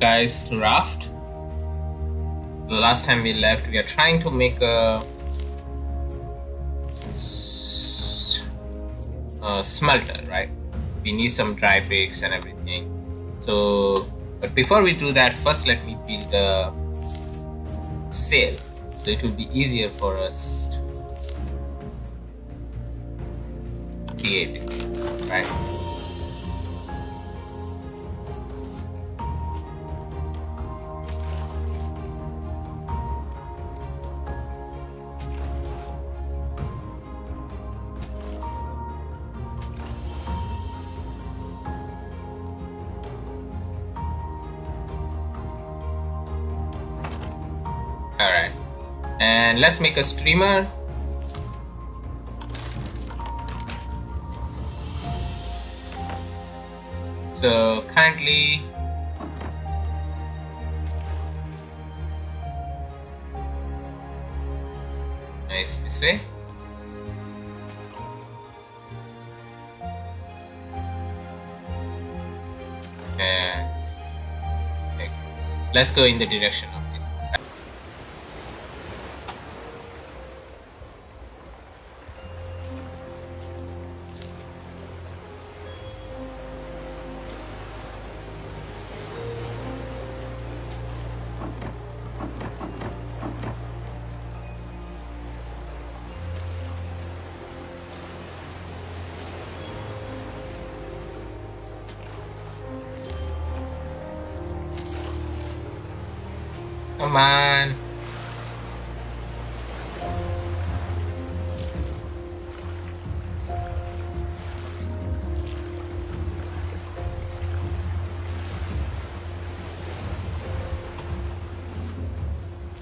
guys to raft. The last time we left we are trying to make a, a smelter right? We need some dry bricks and everything. So but before we do that first let me build a sail. So it will be easier for us to create it right And let's make a streamer. So currently nice this way. And okay. let's go in the direction of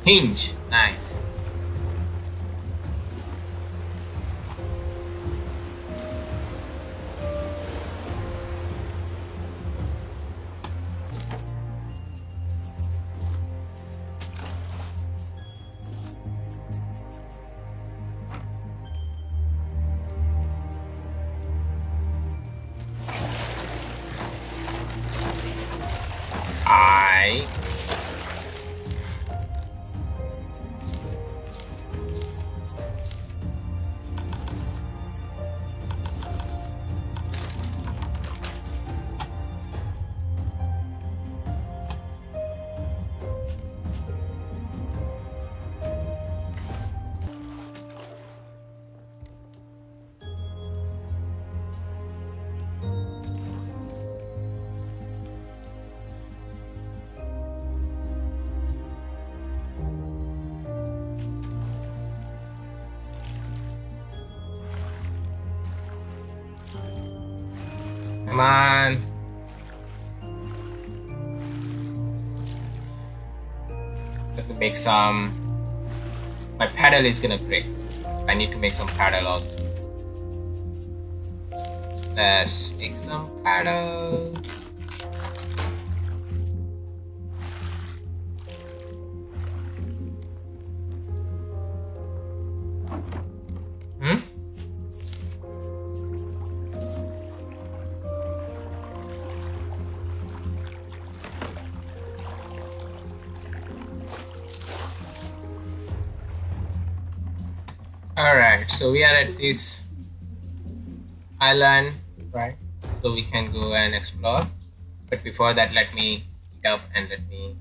Hinge. Make some. My paddle is gonna break. I need to make some paddle also. Let's make some paddle. At this island, right? So we can go and explore. But before that, let me get up and let me.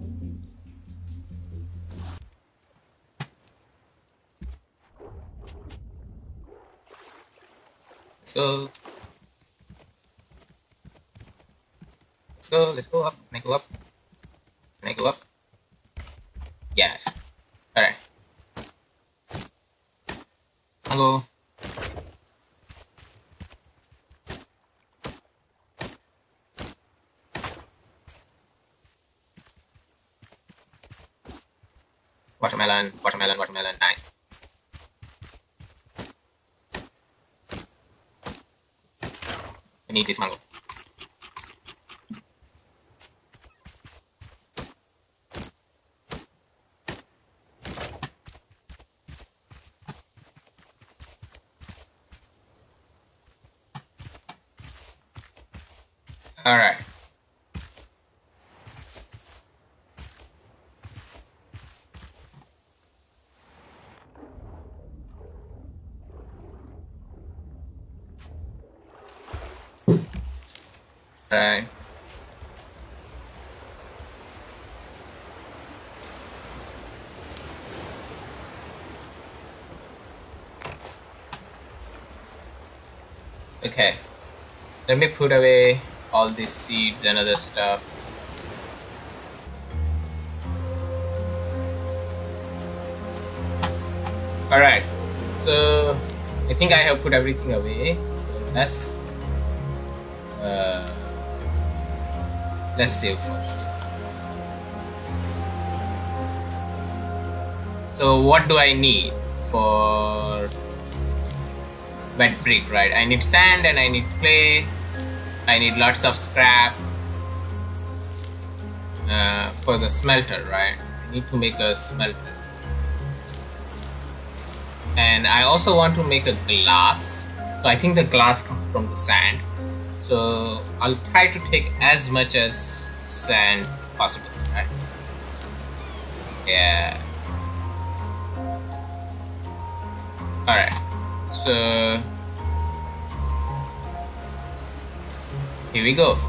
Go. Let's go, let's go up. Can I go up? Can I go up? Yes. Alright. Hello. Watermelon, watermelon, watermelon, nice. I need this mango. Alright. Right. Okay. Let me put away all these seeds and other stuff. Alright. So I think I have put everything away. So let's uh, let's save first. So what do I need for wet brick, right? I need sand and I need clay. I need lots of scrap uh, for the smelter, right? I need to make a smelter. And I also want to make a glass. So I think the glass comes from the sand. So I'll try to take as much as sand possible, right? Yeah. Alright. So here we go.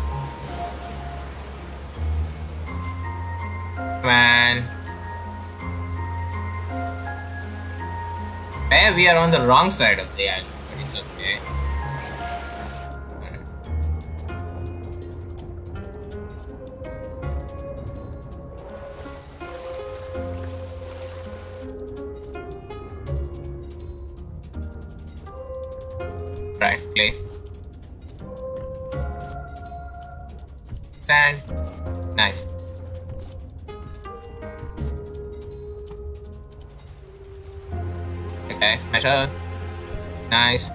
Man. Eh, we are on the wrong side of the island, but it's okay. Nice. Okay, measure. Nice.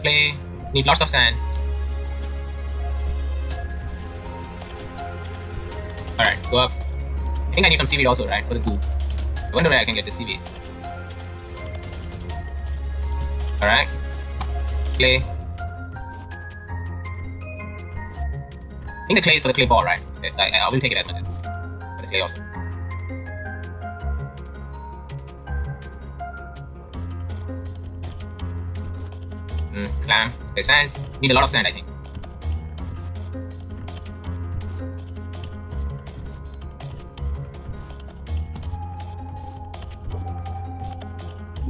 Clay. Need lots of sand. Alright, go up. I think I need some seaweed also, right? For the goo. I wonder where I can get the seaweed. Alright. Clay. I think the clay is for the clay ball, right? Okay, so I, I will take it as much as for the clay also. Mm, clam. Okay, sand. Need a lot of sand, I think.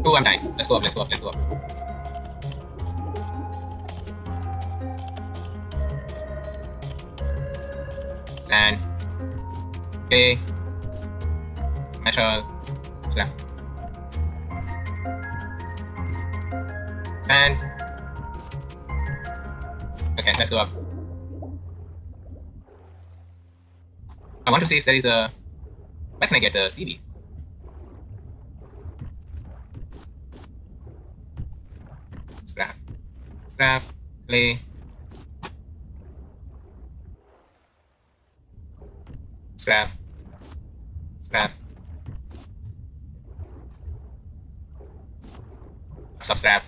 Oh, I'm dying. Let's go up, let's go up, let's go up. Sand. Okay. Metal. Slab. Sand. Okay, let's go up. I want to see if there is a... Where can I get the seaweed? Scrap. Scrap. Clay. Scrap. Scrap. Stop scrap.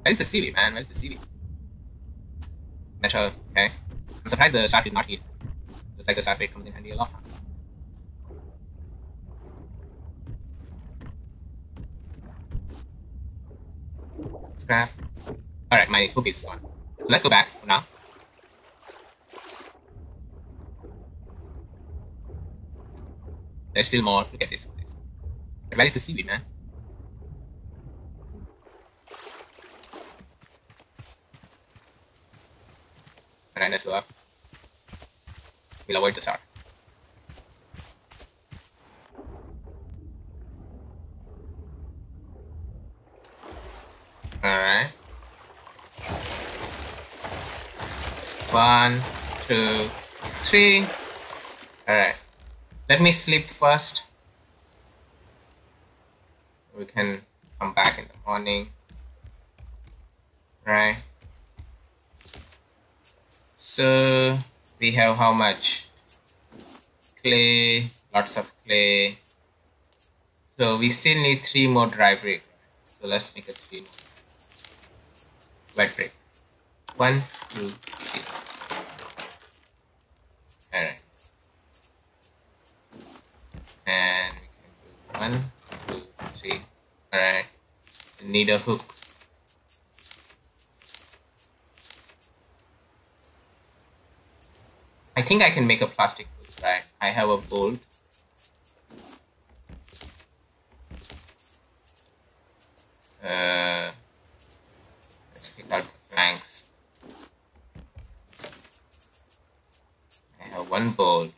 Where is the seaweed, man? Where is the seaweed? Metal, okay. I'm surprised the shark is not here. Looks like the bait comes in handy a lot. Scrap. Alright, my hook is gone. So let's go back for now. There's still more. Look at this. Where is the seaweed, man? Alright, let's go up. We'll avoid the shark. Alright. One, two, three. Alright. Let me sleep first. We can come back in the morning. Right. So we have how much? Clay, lots of clay. So we still need three more dry brick. So let's make a three more. Wet brick. One, two, One, two, three. Alright. Need a hook. I think I can make a plastic hook, right? I have a bolt. Uh, let's take out the planks. I have one bolt.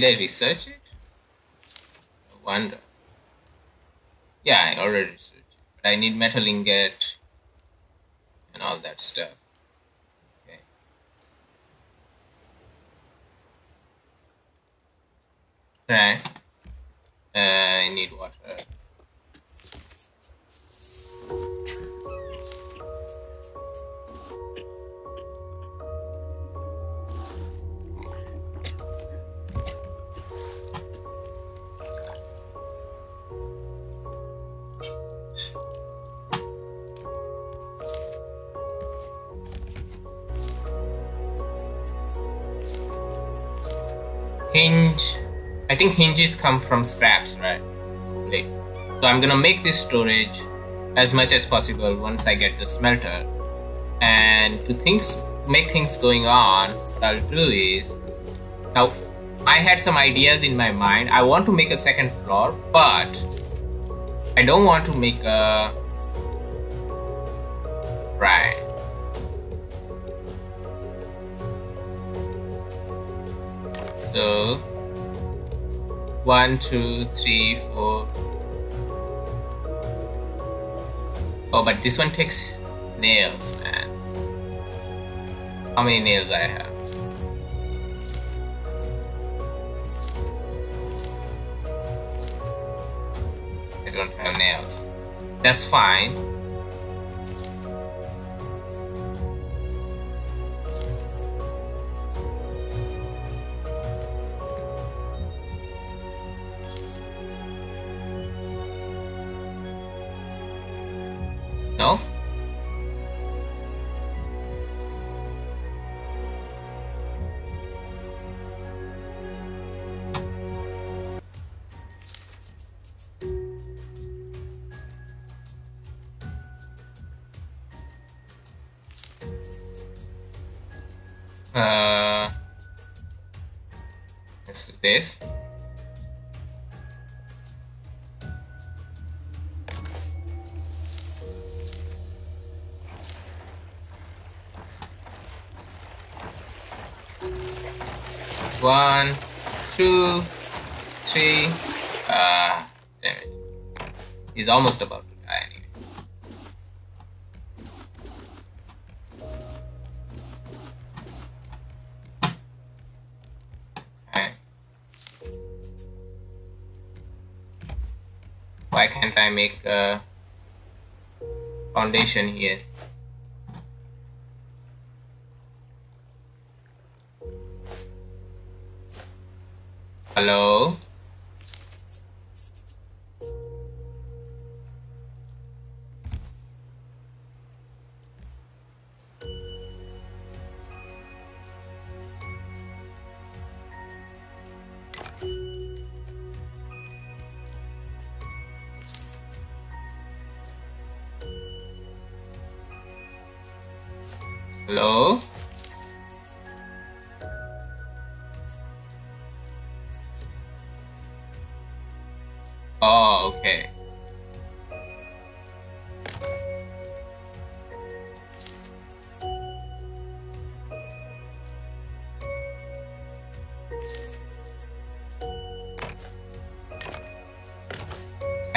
Did I research it? I wonder. Yeah, I already researched it. But I need metal ingot and all that stuff. Okay. Right. Uh, I need water. I think hinges come from scraps right? So I'm gonna make this storage as much as possible once I get the smelter. And to things make things going on what I'll do is now I had some ideas in my mind. I want to make a second floor but I don't want to make a right. So one, two, three, four. Oh, but this one takes nails, man. How many nails I have? I don't have nails. That's fine. One, two, three. Ah, uh, damn it. He's almost about to die anyway. Okay. Why can't I make a foundation here? Hello?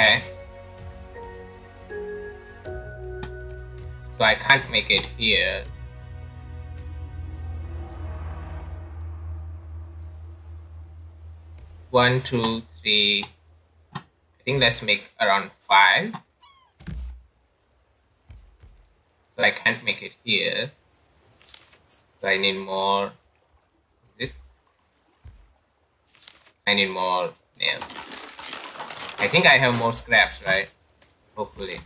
Okay. So I can't make it here. One, two, three, I think let's make around 5. So I can't make it here. So I need more. I need more nails. I think I have more scraps, right? Hopefully.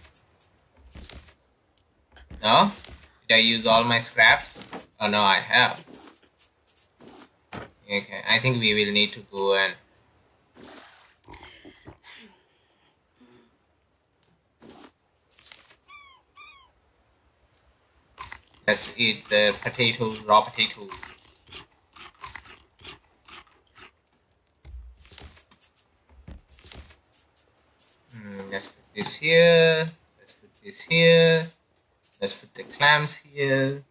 No? Did I use all my scraps? Oh no, I have. Okay, I think we will need to go and Let's eat the potatoes, raw potatoes. Mm, let's put this here. Let's put this here. Let's put the clams here.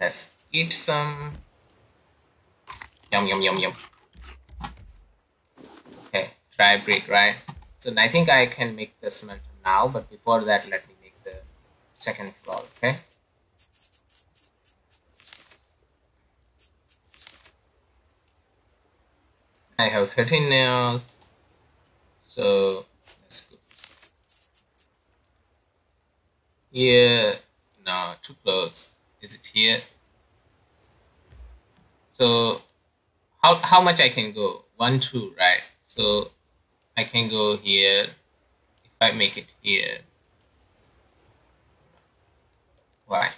Let's eat some. Yum, yum, yum, yum. Okay, dry brick, right? So I think I can make the smelter now, but before that, let me make the second floor okay I have 13 nails. So let's go. Here no too close is it here? So how, how much I can go? One two right? So I can go here. If I make it here. Why?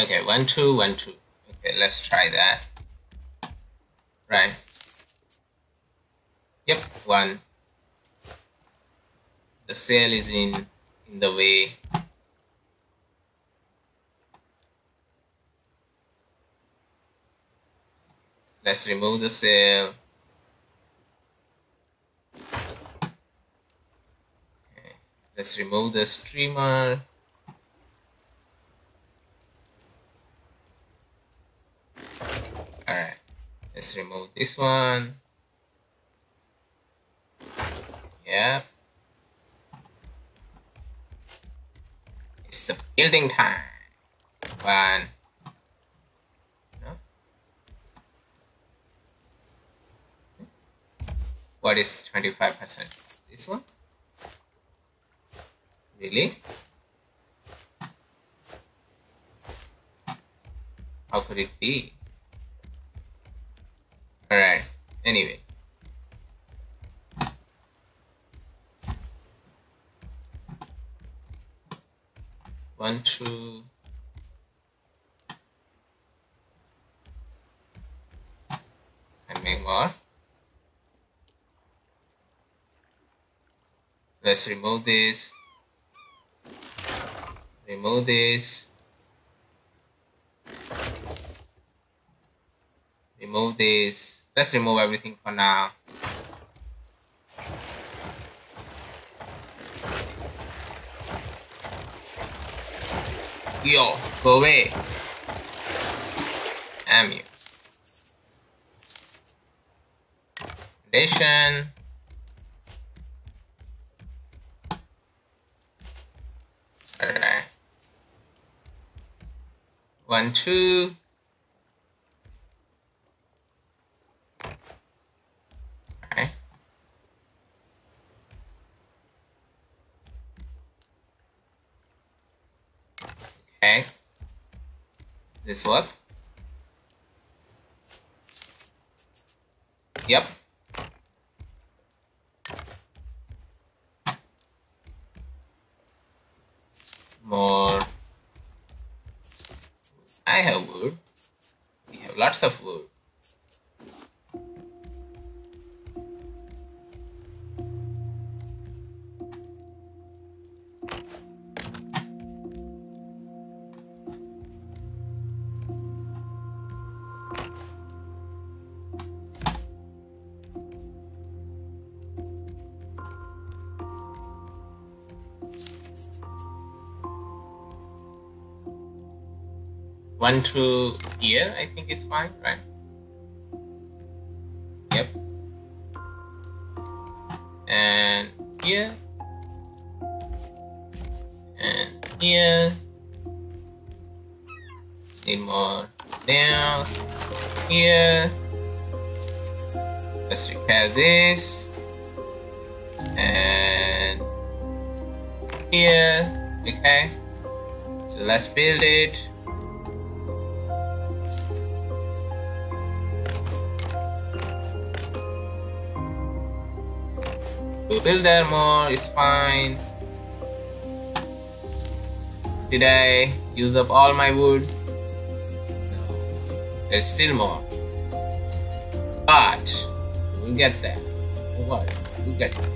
Okay, one, two, one, two. Okay, let's try that. Right. Yep, one. The sail is in in the way. Let's remove the sail. let's remove the streamer all right let's remove this one. Yeah it's the building time. One. No? what is 25 percent? This one? Really? How could it be? Alright, anyway. One, two, and make more. Let's remove this remove this remove this let's remove everything for now. Yo go away. Damn you. Foundation. Alright. One, two. One to here I think is fine right? Yep. And here. And here. Need more down here. Let's repair this. And here. Okay. So let's build it build there more, it's fine. Did I use up all my wood? No. There's still more. But we'll get there. What? We'll get there.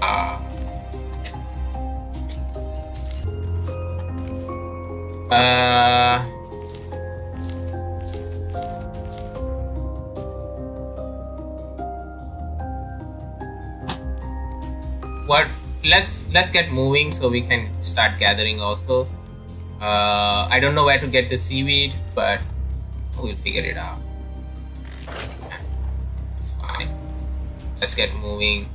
Ah. Uh, let's let's get moving so we can start gathering also. Uh, I don't know where to get the seaweed but we'll figure it out. It's fine. Let's get moving.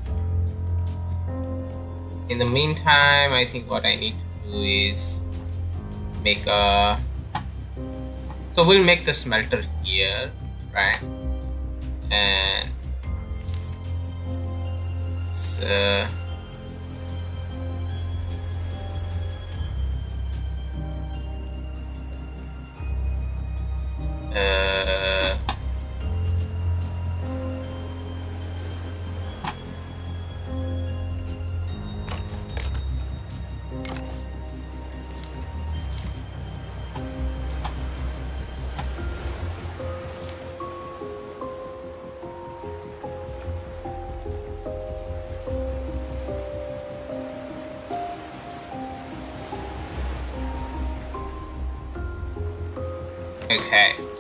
In the meantime I think what I need to do is make a so we'll make the smelter here right? And it's uh, Okay.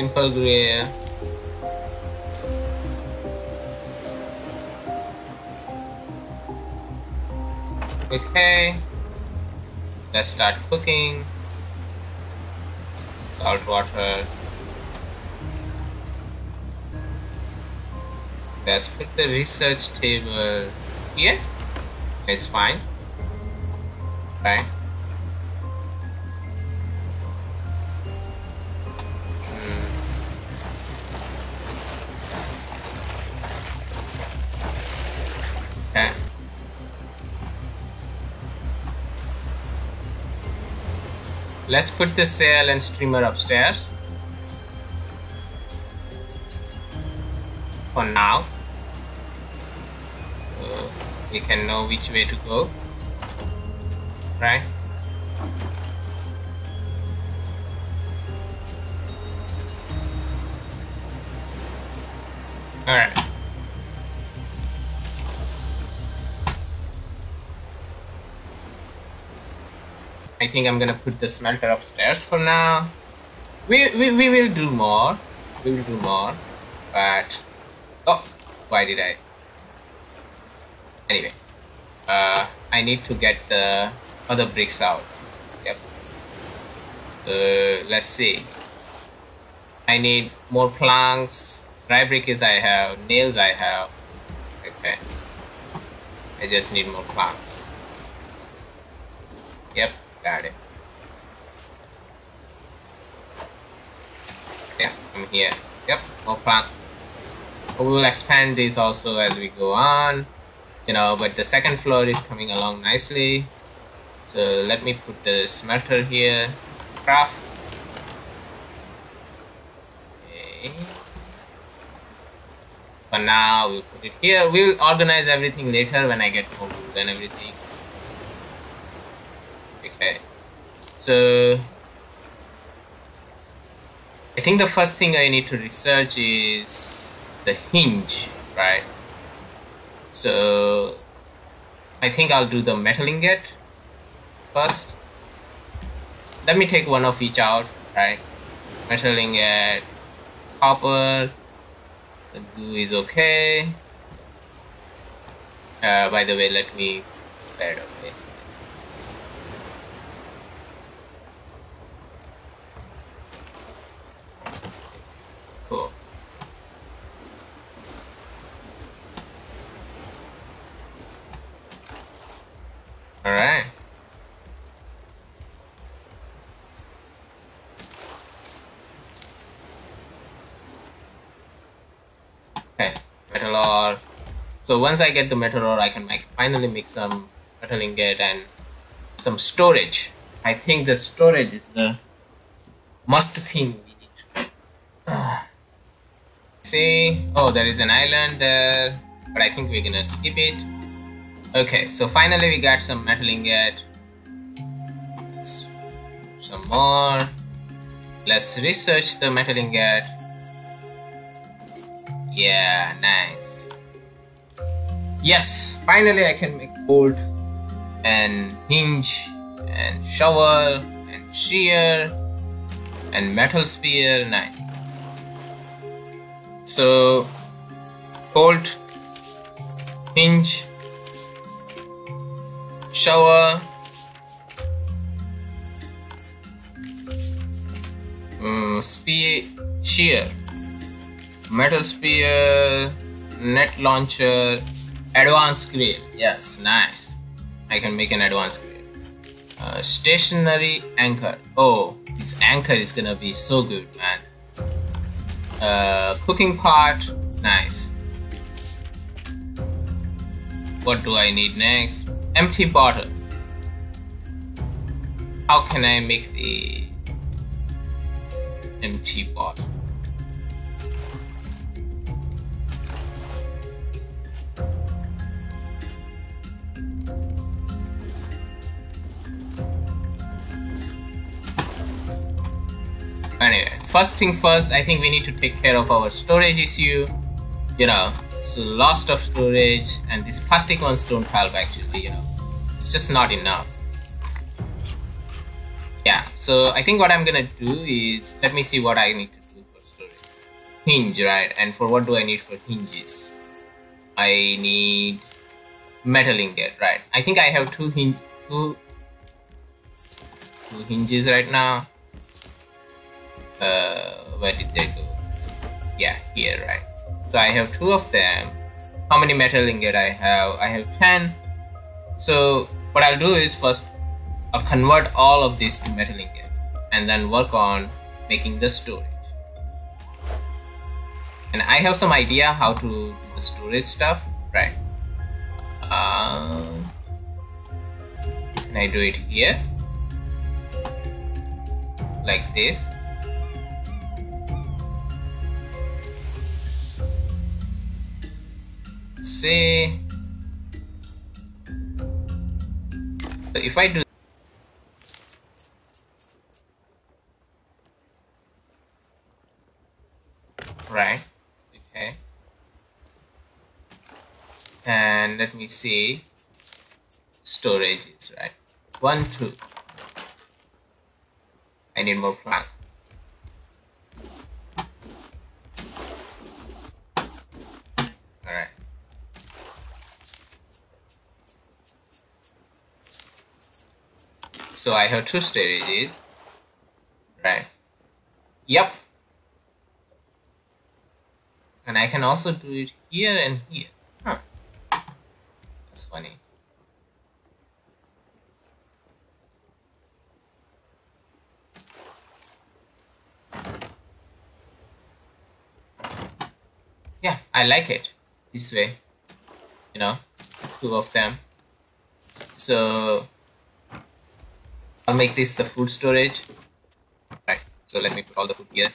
Simple gray. Okay. Let's start cooking. Salt water. Let's put the research table here. It's fine. Okay. Let's put the sail and streamer upstairs. For now. So we can know which way to go. Right? Alright. I think I'm gonna put the smelter upstairs for now. We, we, we will do more. We will do more. But... Oh! Why did I... Anyway. Uh, I need to get the other bricks out. Yep. Uh, let's see. I need more planks. Dry brick is I have. Nails I have. Okay. I just need more planks. Yep. Got it. Yeah, I'm here. Yep, no plan. We will expand this also as we go on. You know, but the second floor is coming along nicely. So let me put the smelter here. Craft. Okay. For now, we'll put it here. We'll organize everything later when I get more and everything. Okay. So I think the first thing I need to research is the hinge, right? So I think I'll do the metal ingot first. Let me take one of each out, right? Metal ingot, copper, the glue is okay. Uh, by the way, let me away. All right. Okay, metal ore. So once I get the metal ore, I can make, finally make some metal ingot and some storage. I think the storage is the must thing we need. see. Oh, there is an island there, but I think we're gonna skip it. Okay, so finally we got some metal ingot. Some more. Let's research the metal ingot. Yeah, nice. Yes, finally I can make bolt and hinge and shovel and shear and metal spear. Nice. So, bolt, hinge, shower, um, spear, shear, metal spear, net launcher, advanced grill. Yes, nice. I can make an advanced grill. Uh, stationary anchor. Oh, this anchor is gonna be so good, man. Uh, cooking pot. Nice. What do I need next? Empty bottle. How can I make the empty bottle? anyway first thing first i think we need to take care of our storage issue you know so lost of storage and these plastic ones don't help actually you know it's just not enough. Yeah so i think what i'm gonna do is let me see what i need to do for storage. Hinge right and for what do i need for hinges? I need metal ingot right. I think i have two hinge two two hinges right now. Uh, where did they go? Yeah, here, right? So I have two of them. How many metal ingot I have? I have 10. So what I'll do is first I'll convert all of this to metal ingot and then work on making the storage. And I have some idea how to do the storage stuff, right? Uh, can I do it here? Like this. Say if I do right okay and let me see storage is right. One two. I need more plank So I have two storages, right? Yep. And I can also do it here and here. Huh. That's funny. Yeah, I like it this way. You know, two of them. So I'll make this the food storage. Right, so let me put all the food here.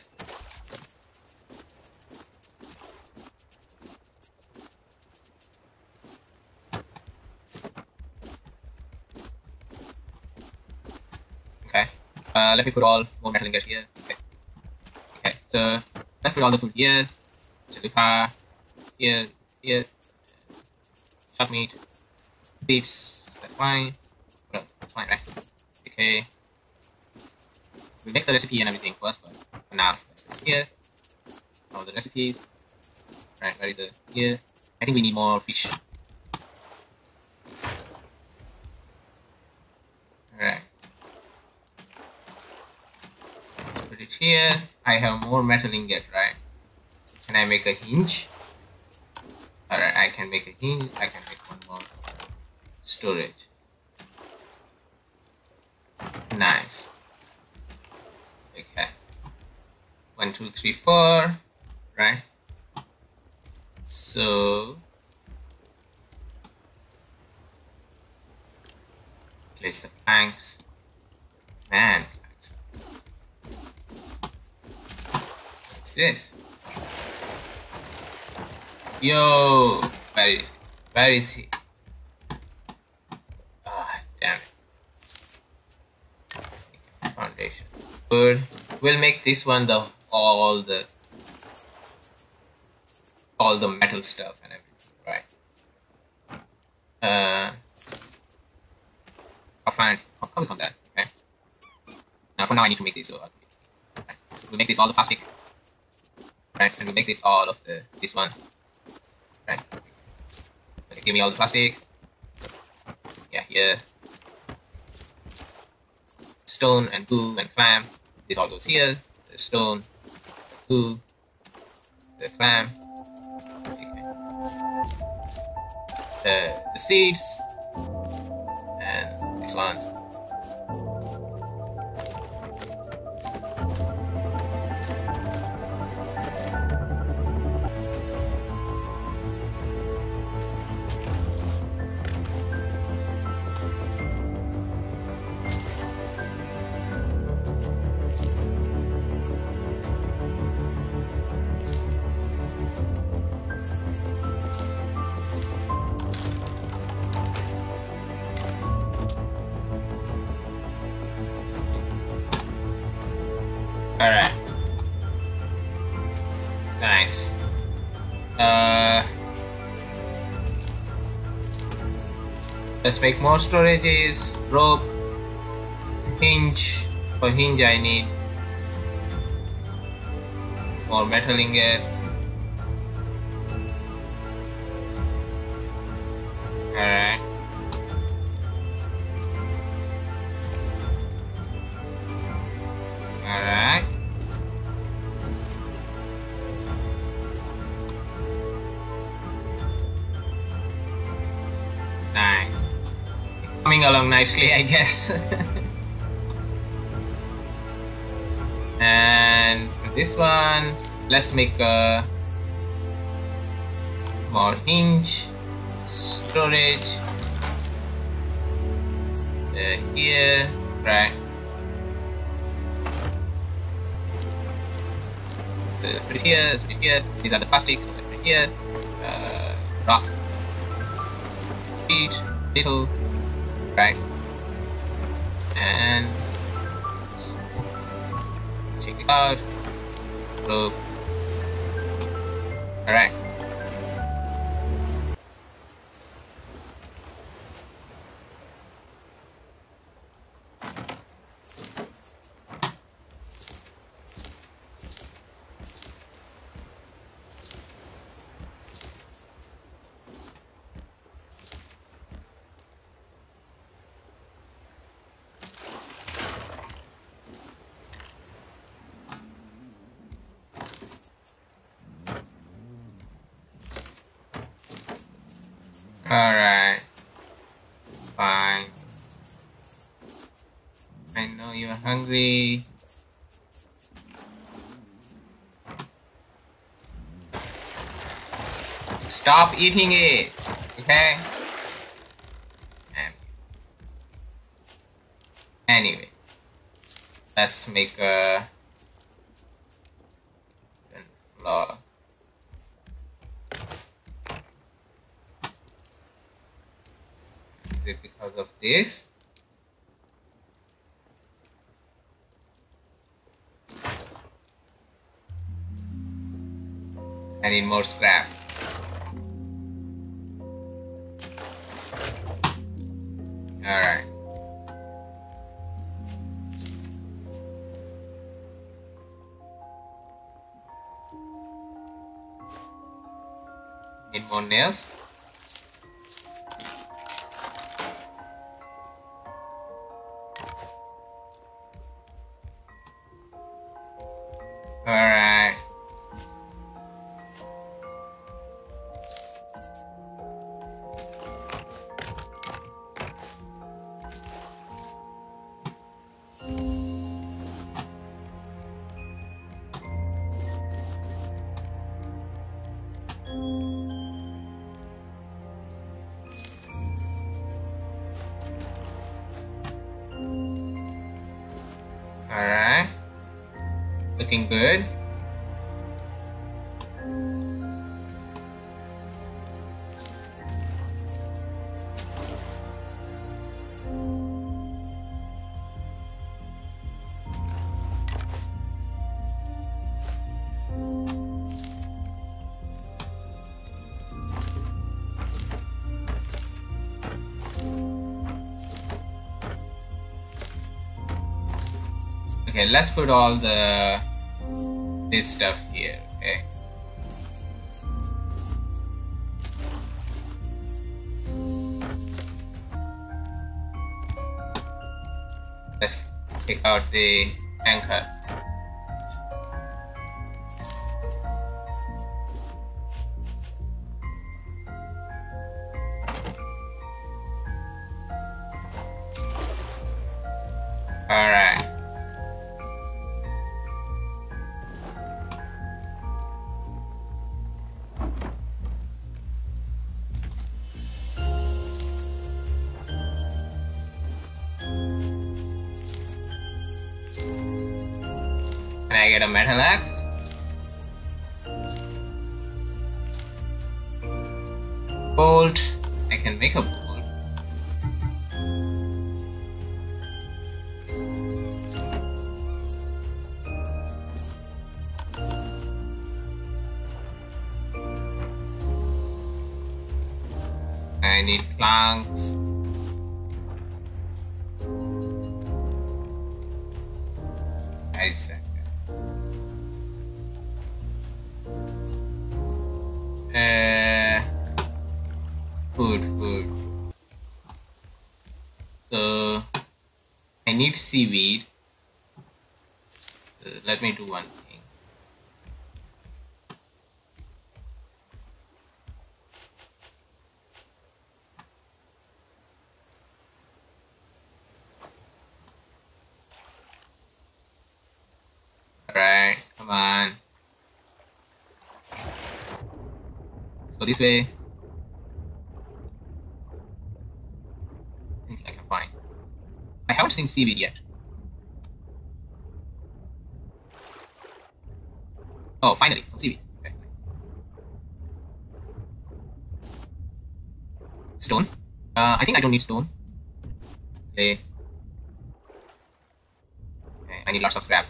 Okay, uh, let me put all more metal ingot here. Okay. okay, so let's put all the food here. Chalupa, here, here. Shot meat, beets, that's fine. What else? That's fine, right? Okay. We make the recipe and everything first, but for now, let's here. All the recipes. Right, where is the here? I think we need more fish. Alright. Let's put it here. I have more metal ingot, right? Can I make a hinge? Alright, I can make a hinge. I can make one more storage. Nice. Okay. One, two, three, four. Right. So place the planks. Man. What's this? Yo, where is he? Where is he? Ah, damn it. Foundation. Good. We'll make this one the all the all the metal stuff and everything, right? Uh, I'll find. I'll on that. Okay. Now, for now, I need to make this. So, we'll make this all the plastic, right? And we'll make this all of the this one. Right. Okay, give me all the plastic. Yeah, here. Stone and glue and clam. This all goes here. The stone, glue, the clam. Okay. The, the seeds and these ones. Let's make more storages. Rope. Hinge. For hinge I need more metal ingot. Alright. Alright. Coming along nicely, I guess. and this one, let's make a more hinge storage uh, here, right? Let's put it here, let's put it here. These are the plastics, let's put it here. Uh, rock, feet, little, right? And check it out. Alright. Alright. Fine. I know you're hungry. Stop eating it, okay? Anyway, let's make a floor. Because of this? Need more scrap. Alright. Need more nails. good. okay let's put all the this stuff here. Okay. Let's take out the anchor. Get a metal axe? Bolt. I can make a bolt. I need planks. Need seaweed. So let me do one thing. Alright, come on. So this way. Anything I can find. I haven't seen seaweed yet. Oh, finally, some seaweed. Okay. Stone. Uh, I think I don't need stone. Okay. Okay, I need lots of scrap.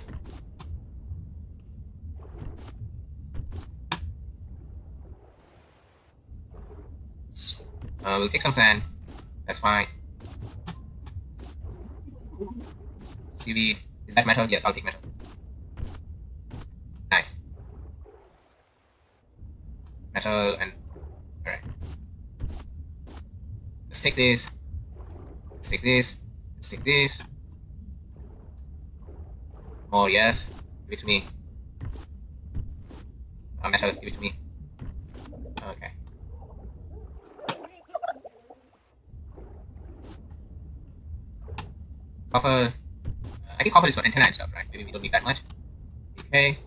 Uh, we'll take some sand. That's fine. Seaweed. Is that metal? Yes, I'll take metal. Nice. Metal and... Alright. Let's take this. Let's take this. Let's take this. More, yes. Give it to me. Uh, metal, give it to me. Okay. Copper. I think copper is for antenna and stuff, right? Maybe we don't need that much. Okay.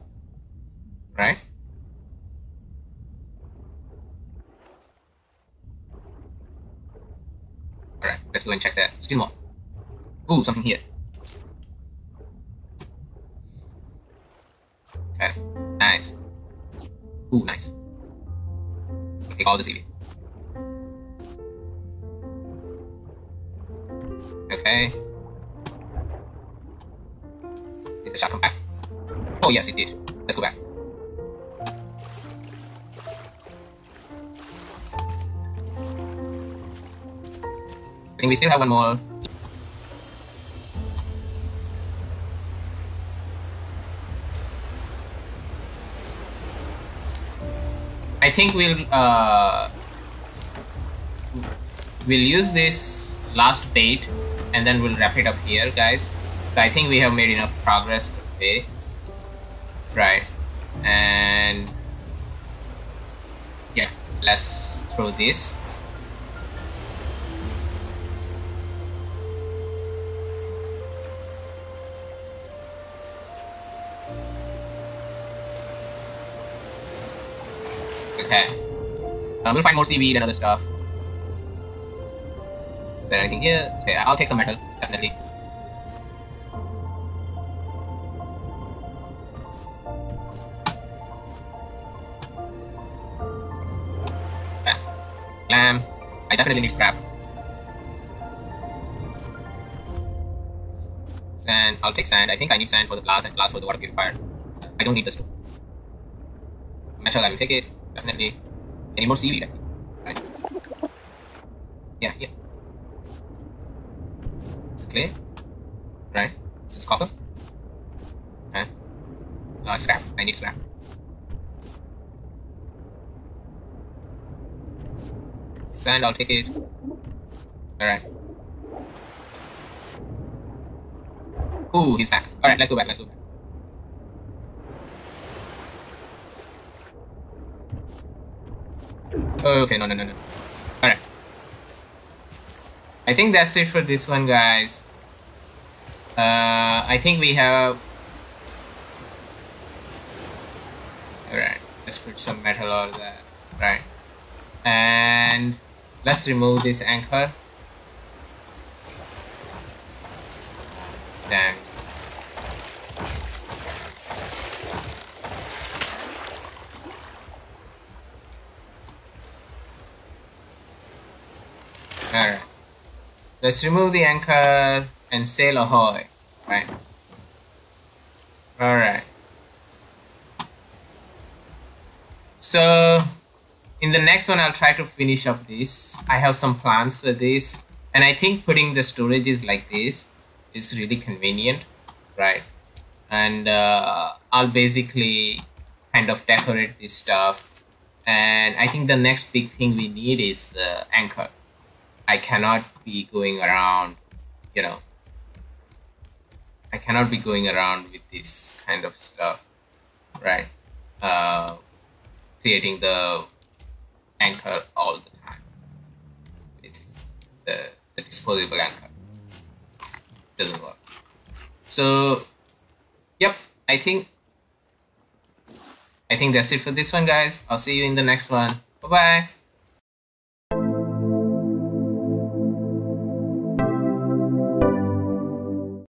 Right? Alright, let's go and check that. Still more. Ooh, something here. Okay, nice. Ooh, nice. Take all the seaweed. Okay. Did the come back? Oh yes, it did. Let's go back. I think we still have one more. I think we'll uh, we'll use this last bait and then we'll wrap it up here, guys. So I think we have made enough progress for today. Right. And yeah, let's throw this. Okay. Uh, we'll find more seaweed and other stuff. Is there anything here? Okay, I'll take some metal, definitely. Definitely need scrap. Sand. I'll take sand. I think I need sand for the glass and glass for the water purifier. I don't need the stone. Metal, I will take it. Definitely. Any more seaweed, I think. Right. Yeah, yeah. It clay? Right. This is copper. Okay. Uh, scrap. I need scrap. Sand, I'll take it. Alright. Ooh, he's back. Alright, let's go back, let's go back. Okay, no, no, no, no. Alright. I think that's it for this one, guys. Uh, I think we have... Alright, let's put some metal on that. Right. And let's remove this anchor. Damn. Alright. Let's remove the anchor and sail ahoy. Right. Alright. So in the next one I'll try to finish up this. I have some plans for this and I think putting the storages like this is really convenient, right? And uh, I'll basically kind of decorate this stuff and I think the next big thing we need is the anchor I cannot be going around, you know, I cannot be going around with this kind of stuff, right? Uh, creating the anchor all the time, basically, the, the disposable anchor doesn't work. So, yep, I think, I think that's it for this one, guys. I'll see you in the next one. Bye-bye.